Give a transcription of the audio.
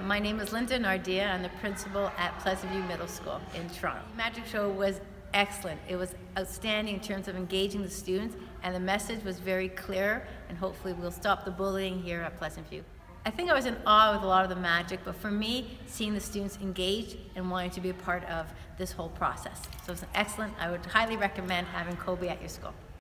Uh, my name is Linda Nardea. I'm the principal at Pleasantview Middle School in Toronto. Magic Show was excellent. It was outstanding in terms of engaging the students, and the message was very clear, and hopefully we'll stop the bullying here at Pleasantview. I think I was in awe with a lot of the magic, but for me, seeing the students engaged and wanting to be a part of this whole process. So it's excellent. I would highly recommend having Coby at your school.